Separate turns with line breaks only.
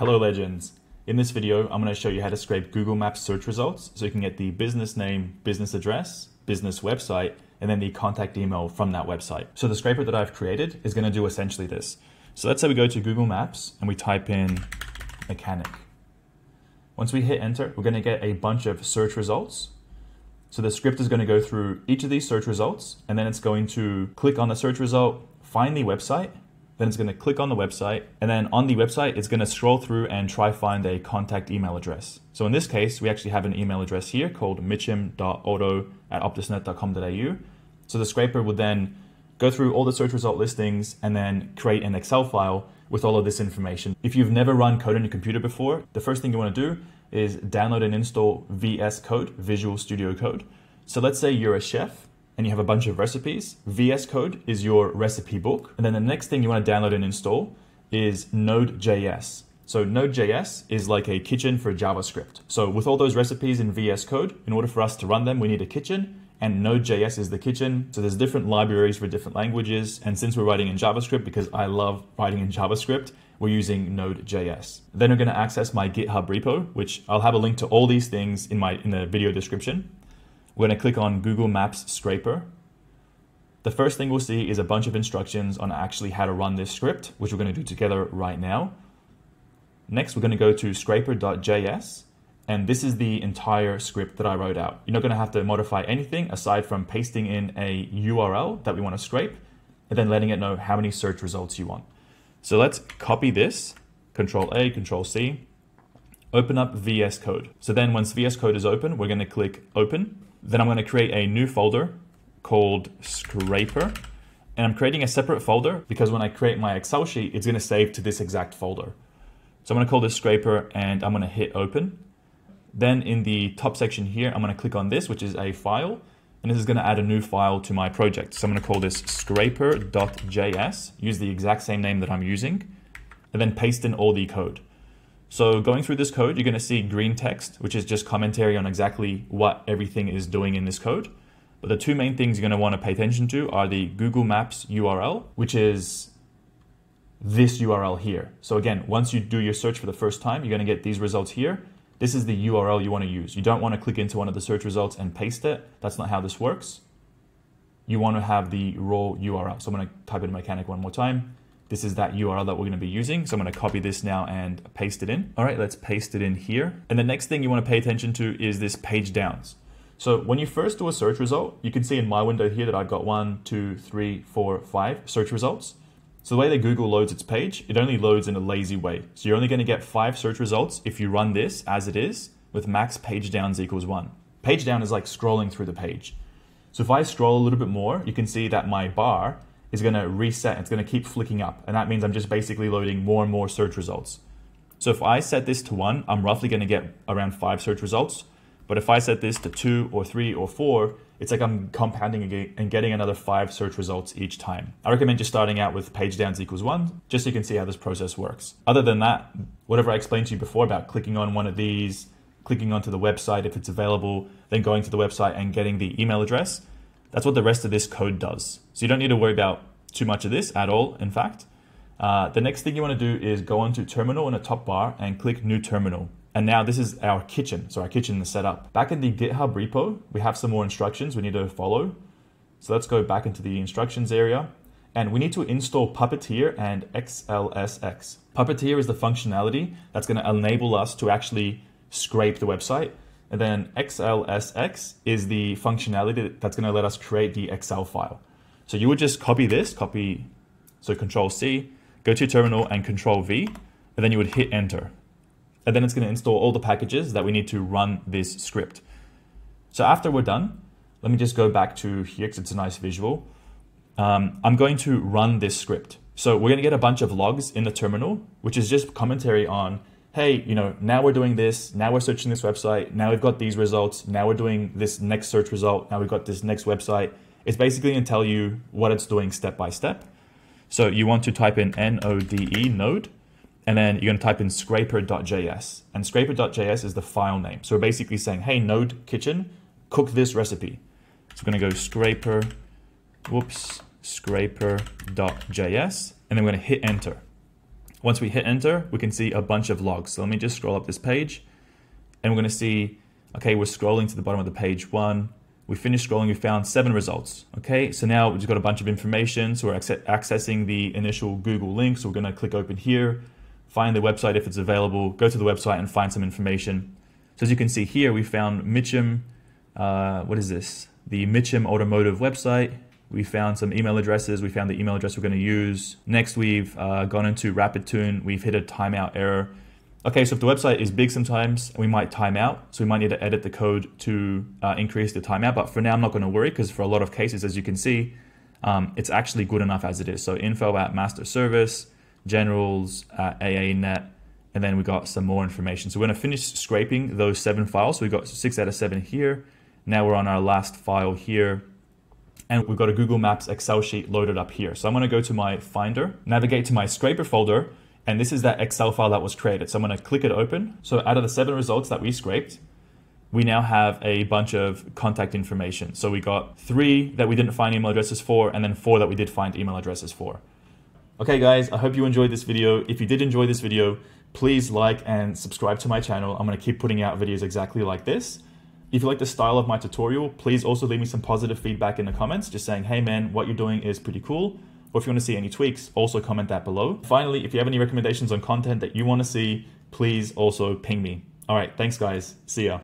Hello legends. In this video, I'm going to show you how to scrape Google Maps search results so you can get the business name, business address, business website, and then the contact email from that website. So the scraper that I've created is going to do essentially this. So let's say we go to Google Maps and we type in mechanic. Once we hit enter, we're going to get a bunch of search results. So the script is going to go through each of these search results and then it's going to click on the search result, find the website, then it's going to click on the website, and then on the website, it's going to scroll through and try find a contact email address. So in this case, we actually have an email address here called mitcham.auto at optusnet.com.au. So the scraper would then go through all the search result listings and then create an Excel file with all of this information. If you've never run code on your computer before, the first thing you want to do is download and install VS Code, Visual Studio Code. So let's say you're a chef and you have a bunch of recipes. VS Code is your recipe book. And then the next thing you want to download and install is Node.js. So Node.js is like a kitchen for JavaScript. So with all those recipes in VS Code, in order for us to run them, we need a kitchen and Node.js is the kitchen. So there's different libraries for different languages. And since we're writing in JavaScript, because I love writing in JavaScript, we're using Node.js. Then we're going to access my GitHub repo, which I'll have a link to all these things in my in the video description. We're going to click on Google Maps Scraper. The first thing we'll see is a bunch of instructions on actually how to run this script, which we're going to do together right now. Next, we're going to go to scraper.js, and this is the entire script that I wrote out. You're not going to have to modify anything aside from pasting in a URL that we want to scrape, and then letting it know how many search results you want. So let's copy this, Control A, Control C, open up VS Code. So then once VS Code is open, we're going to click Open, then I'm going to create a new folder called Scraper. And I'm creating a separate folder because when I create my Excel sheet, it's going to save to this exact folder. So I'm going to call this Scraper and I'm going to hit open. Then in the top section here, I'm going to click on this, which is a file. And this is going to add a new file to my project. So I'm going to call this scraper.js, use the exact same name that I'm using, and then paste in all the code. So going through this code, you're going to see green text, which is just commentary on exactly what everything is doing in this code. But the two main things you're going to want to pay attention to are the Google Maps URL, which is this URL here. So again, once you do your search for the first time, you're going to get these results here. This is the URL you want to use. You don't want to click into one of the search results and paste it. That's not how this works. You want to have the raw URL. So I'm going to type in mechanic one more time. This is that URL that we're going to be using. So I'm to copy this now and paste it in. All right, let's paste it in here. And the next thing you want to pay attention to is this page downs. So when you first do a search result, you can see in my window here that I've got one, two, three, four, five search results. So the way that Google loads its page, it only loads in a lazy way. So you're only going to get five search results if you run this as it is with max page downs equals one. Page down is like scrolling through the page. So if I scroll a little bit more, you can see that my bar is going to reset. It's going to keep flicking up. And that means I'm just basically loading more and more search results. So if I set this to one, I'm roughly going to get around five search results. But if I set this to two or three or four, it's like I'm compounding and getting another five search results each time. I recommend just starting out with page downs equals one, just so you can see how this process works. Other than that, whatever I explained to you before about clicking on one of these, clicking onto the website if it's available, then going to the website and getting the email address, that's what the rest of this code does. So you don't need to worry about too much of this at all, in fact. Uh, the next thing you want to do is go onto terminal in the top bar and click new terminal. And now this is our kitchen. So our kitchen is set up. Back in the GitHub repo, we have some more instructions we need to follow. So let's go back into the instructions area and we need to install Puppeteer and XLSX. Puppeteer is the functionality that's going to enable us to actually scrape the website. And then XLSX is the functionality that's going to let us create the Excel file. So you would just copy this, copy, so Control C, go to your terminal and Control V, and then you would hit enter. And then it's going to install all the packages that we need to run this script. So after we're done, let me just go back to here because it's a nice visual. Um, I'm going to run this script. So we're going to get a bunch of logs in the terminal, which is just commentary on hey, you know, now we're doing this, now we're searching this website, now we've got these results, now we're doing this next search result, now we've got this next website. It's basically going to tell you what it's doing step by step. So you want to type in N-O-D-E, node, and then you're going to type in scraper.js. And scraper.js is the file name. So we're basically saying, hey, node kitchen, cook this recipe. So we're going to go scraper, whoops, scraper.js, and then we're going to hit enter. Once we hit enter, we can see a bunch of logs. So let me just scroll up this page and we're gonna see, okay, we're scrolling to the bottom of the page one. We finished scrolling, we found seven results. Okay, so now we've just got a bunch of information. So we're accessing the initial Google link. So we're gonna click open here, find the website if it's available, go to the website and find some information. So as you can see here, we found Mitcham, uh, what is this? The Mitcham Automotive website. We found some email addresses. We found the email address we're going to use. Next, we've uh, gone into RapidTune. We've hit a timeout error. Okay, so if the website is big sometimes, we might time out. So we might need to edit the code to uh, increase the timeout. But for now, I'm not going to worry because for a lot of cases, as you can see, um, it's actually good enough as it is. So info at master service, generals at AANet, and then we got some more information. So we're going to finish scraping those seven files. So we got six out of seven here. Now we're on our last file here and we've got a Google Maps Excel sheet loaded up here. So I'm gonna go to my Finder, navigate to my scraper folder, and this is that Excel file that was created. So I'm gonna click it open. So out of the seven results that we scraped, we now have a bunch of contact information. So we got three that we didn't find email addresses for, and then four that we did find email addresses for. Okay guys, I hope you enjoyed this video. If you did enjoy this video, please like and subscribe to my channel. I'm gonna keep putting out videos exactly like this. If you like the style of my tutorial, please also leave me some positive feedback in the comments, just saying, hey man, what you're doing is pretty cool. Or if you want to see any tweaks, also comment that below. Finally, if you have any recommendations on content that you want to see, please also ping me. All right, thanks guys. See ya.